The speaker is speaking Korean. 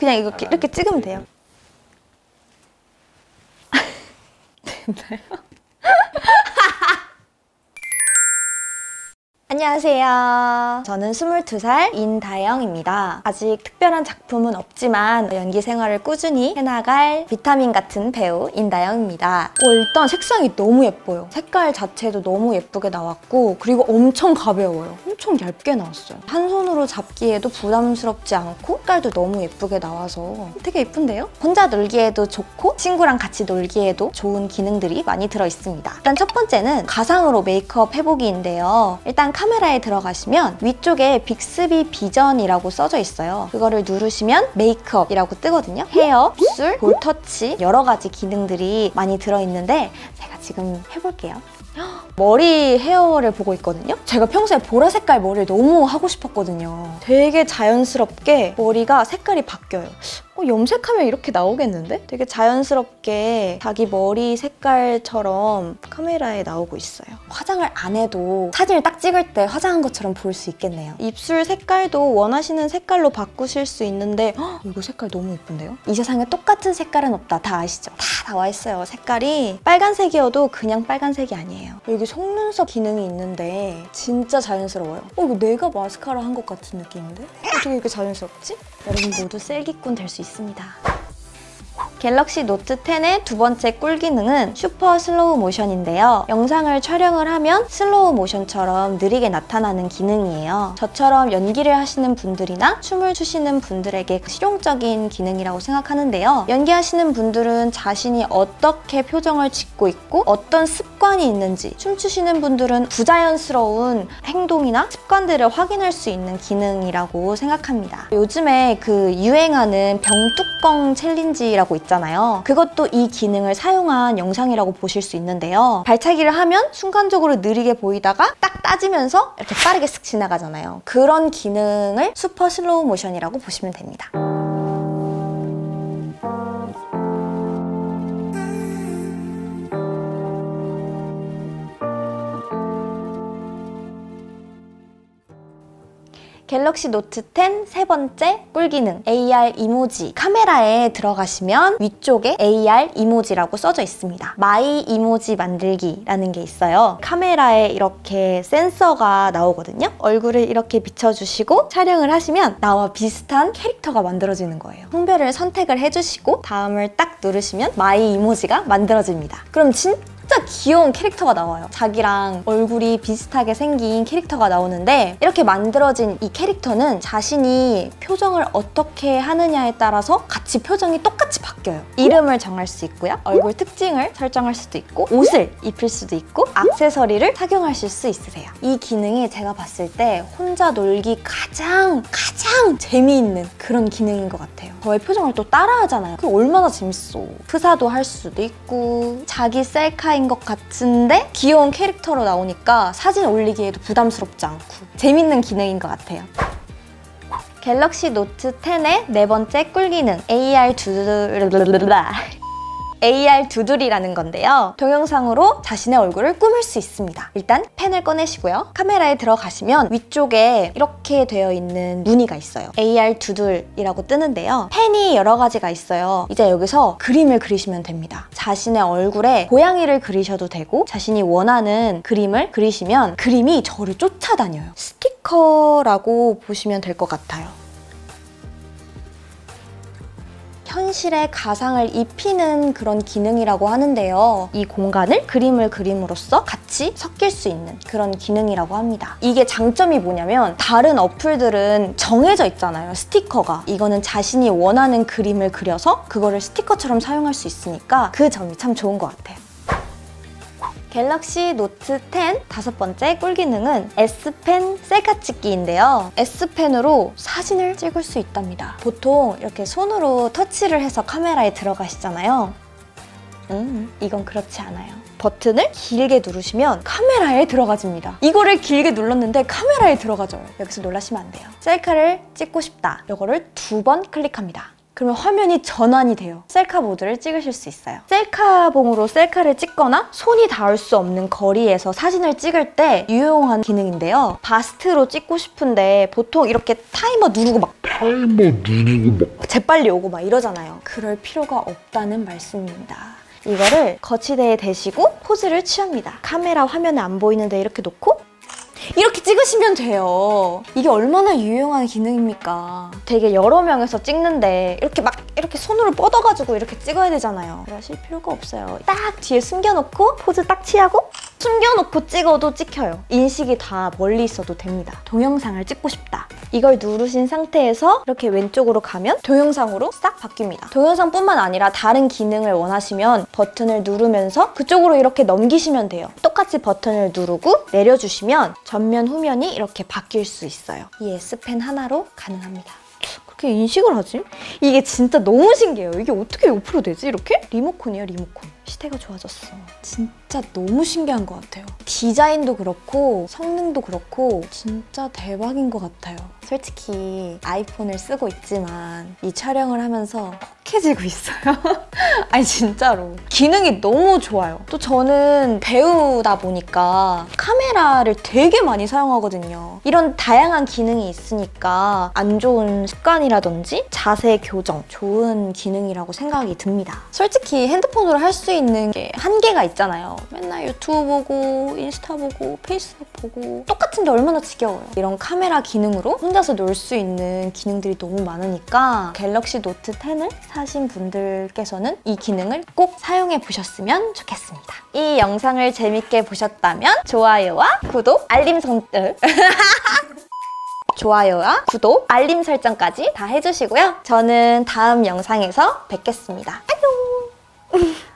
그냥 이렇게, 이렇게 찍으면 돼요. 됐나요? 안녕하세요. 저는 22살 인다영입니다. 아직 특별한 작품은 없지만 연기 생활을 꾸준히 해나갈 비타민 같은 배우 인다영입니다. 어, 일단 색상이 너무 예뻐요. 색깔 자체도 너무 예쁘게 나왔고 그리고 엄청 가벼워요. 엄청 얇게 나왔어요. 한 손으로 잡기에도 부담스럽지 않고 색깔도 너무 예쁘게 나와서 되게 예쁜데요? 혼자 놀기에도 좋고 친구랑 같이 놀기에도 좋은 기능들이 많이 들어있습니다. 일단 첫 번째는 가상으로 메이크업 해보기인데요. 일단 카 메라에 들어가시면 위쪽에 빅스비 비전이라고 써져 있어요. 그거를 누르시면 메이크업이라고 뜨거든요. 헤어, 술, 볼터치 여러 가지 기능들이 많이 들어있는데 제가 지금 해볼게요. 머리 헤어를 보고 있거든요. 제가 평소에 보라 색깔 머리를 너무 하고 싶었거든요. 되게 자연스럽게 머리가 색깔이 바뀌어요. 어, 염색하면 이렇게 나오겠는데? 되게 자연스럽게 자기 머리 색깔처럼 카메라에 나오고 있어요. 화장을 안 해도 사진을 딱 찍을 때 화장한 것처럼 볼수 있겠네요. 입술 색깔도 원하시는 색깔로 바꾸실 수 있는데 헉, 이거 색깔 너무 예쁜데요? 이 세상에 똑같은 색깔은 없다. 다 아시죠? 다 나와 있어요. 색깔이 빨간색이어도 그냥 빨간색이 아니에요. 여기 속눈썹 기능이 있는데 진짜 자연스러워요. 어, 이거 내가 마스카라 한 것 같은 느낌인데? 어떻게 이렇게 자연스럽지? 여러분 모두 셀기꾼 될 수 있습니다. 갤럭시 노트 10의 두 번째 꿀 기능은 슈퍼 슬로우 모션인데요. 영상을 촬영을 하면 슬로우 모션처럼 느리게 나타나는 기능이에요. 저처럼 연기를 하시는 분들이나 춤을 추시는 분들에게 실용적인 기능이라고 생각하는데요. 연기하시는 분들은 자신이 어떻게 표정을 짓고 있고 어떤 습관이 있는지 춤추시는 분들은 부자연스러운 행동이나 습관들을 확인할 수 있는 기능이라고 생각합니다. 요즘에 그 유행하는 병뚜껑 챌린지라고 있죠. 있잖아요. 그것도 이 기능을 사용한 영상이라고 보실 수 있는데요. 발차기를 하면 순간적으로 느리게 보이다가 딱 따지면서 이렇게 빠르게 쓱 지나가잖아요. 그런 기능을 슈퍼 슬로우 모션이라고 보시면 됩니다. 갤럭시 노트 10 세 번째 꿀기능 AR 이모지 카메라에 들어가시면 위쪽에 AR 이모지라고 써져 있습니다. my 이모지 만들기라는 게 있어요. 카메라에 이렇게 센서가 나오거든요. 얼굴을 이렇게 비춰주시고 촬영을 하시면 나와 비슷한 캐릭터가 만들어지는 거예요. 성별을 선택을 해주시고 다음을 딱 누르시면 my 이모지가 만들어집니다. 그럼 진짜 진짜 귀여운 캐릭터가 나와요. 자기랑 얼굴이 비슷하게 생긴 캐릭터가 나오는데 이렇게 만들어진 이 캐릭터는 자신이 표정을 어떻게 하느냐에 따라서 같이 표정이 똑같이 바뀌어요. 이름을 정할 수 있고요. 얼굴 특징을 설정할 수도 있고 옷을 입힐 수도 있고 액세서리를 착용하실 수 있으세요. 이 기능이 제가 봤을 때 혼자 놀기 가장 가장 재미있는 그런 기능인 것 같아요. 저의 표정을 또 따라하잖아요. 그게 얼마나 재밌어. 프사도 할 수도 있고 자기 셀카인 것 같은데 귀여운 캐릭터로 나오니까 사진 올리기에도 부담스럽지 않고 재밌는 기능인 것 같아요. 갤럭시 노트 10의 네 번째 꿀기능 AR 두두 AR 두들이라는 건데요. 동영상으로 자신의 얼굴을 꾸밀 수 있습니다. 일단 펜을 꺼내시고요. 카메라에 들어가시면 위쪽에 이렇게 되어 있는 무늬가 있어요. AR 두들이라고 뜨는데요. 펜이 여러 가지가 있어요. 이제 여기서 그림을 그리시면 됩니다. 자신의 얼굴에 고양이를 그리셔도 되고 자신이 원하는 그림을 그리시면 그림이 저를 쫓아다녀요. 스티커라고 보시면 될 것 같아요. 현실에 가상을 입히는 그런 기능이라고 하는데요. 이 공간을 그림을 그림으로써 같이 섞일 수 있는 그런 기능이라고 합니다. 이게 장점이 뭐냐면 다른 어플들은 정해져 있잖아요. 스티커가. 이거는 자신이 원하는 그림을 그려서 그거를 스티커처럼 사용할 수 있으니까 그 점이 참 좋은 것 같아요. 갤럭시 노트 10 다섯 번째 꿀 기능은 S펜 셀카 찍기인데요. S펜으로 사진을 찍을 수 있답니다. 보통 이렇게 손으로 터치를 해서 카메라에 들어가시잖아요. 음, 이건 그렇지 않아요. 버튼을 길게 누르시면 카메라에 들어가집니다. 이거를 길게 눌렀는데 카메라에 들어가져요. 여기서 놀라시면 안 돼요. 셀카를 찍고 싶다. 이거를 두 번 클릭합니다. 그러면 화면이 전환이 돼요. 셀카 모드를 찍으실 수 있어요. 셀카봉으로 셀카를 찍거나 손이 닿을 수 없는 거리에서 사진을 찍을 때 유용한 기능인데요. 바스트로 찍고 싶은데 보통 이렇게 타이머 누르고 막 타이머 누르고 막 재빨리 오고 막 이러잖아요. 그럴 필요가 없다는 말씀입니다. 이거를 거치대에 대시고 포즈를 취합니다. 카메라 화면에 안 보이는데 이렇게 놓고 이렇게 찍으시면 돼요. 이게 얼마나 유용한 기능입니까? 되게 여러 명에서 찍는데 이렇게 막 이렇게 손으로 뻗어가지고 이렇게 찍어야 되잖아요. 그러실 필요가 없어요. 딱 뒤에 숨겨놓고 포즈 딱 취하고 숨겨놓고 찍어도 찍혀요. 인식이 다 멀리 있어도 됩니다. 동영상을 찍고 싶다. 이걸 누르신 상태에서 이렇게 왼쪽으로 가면 동영상으로 싹 바뀝니다. 동영상뿐만 아니라 다른 기능을 원하시면 버튼을 누르면서 그쪽으로 이렇게 넘기시면 돼요. 똑같이 버튼을 누르고 내려주시면 전면 후면이 이렇게 바뀔 수 있어요. 이 S펜 하나로 가능합니다. 그렇게 인식을 하지? 이게 진짜 너무 신기해요. 이게 어떻게 옆으로 되지? 이렇게? 리모컨이에요, 리모컨. 시대가 좋아졌어. 진짜 너무 신기한 것 같아요. 디자인도 그렇고 성능도 그렇고 진짜 대박인 것 같아요. 솔직히 아이폰을 쓰고 있지만 이 촬영을 하면서 혹해지고 있어요. 아니 진짜로. 기능이 너무 좋아요. 또 저는 배우다 보니까 카메라를 되게 많이 사용하거든요. 이런 다양한 기능이 있으니까 안 좋은 습관이라든지 자세 교정 좋은 기능이라고 생각이 듭니다. 솔직히 핸드폰으로 할 수 있는 게 한계가 있잖아요. 맨날 유튜브 보고 인스타 보고 페이스북 보고 똑같은데 얼마나 지겨워요. 이런 카메라 기능으로 혼자서 놀 수 있는 기능들이 너무 많으니까 갤럭시 노트 10을 사신 분들께서는 이 기능을 꼭 사용해 보셨으면 좋겠습니다. 이 영상을 재밌게 보셨다면 좋아요와 구독, 알림 설정 좋아요와 구독, 알림 설정까지 다 해주시고요. 저는 다음 영상에서 뵙겠습니다. 안녕!